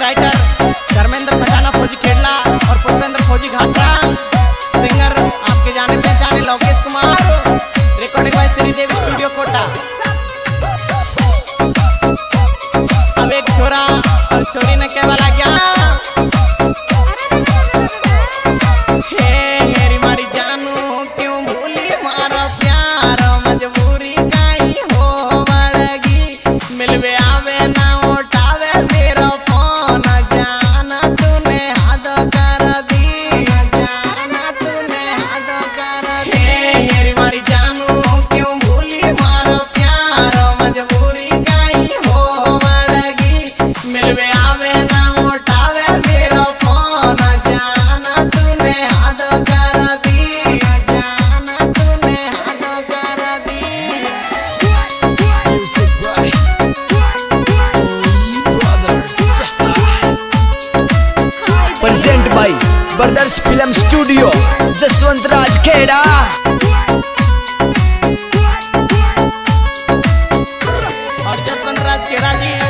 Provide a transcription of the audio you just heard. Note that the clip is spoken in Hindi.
राइटर धर्मेंद्र फटाना फौजी खेड़ला और पुष्पेंद्र फौजी घाटा सिंगर आपके जाने पहचाने Lokesh Kumar. Recording by Shridev studio Kota अब एक छोरा, और छोरी ने कहवाला क्या? Bai brothers film studio Jaswant Raj Kheda. और जसवंत राज खेड़ा जी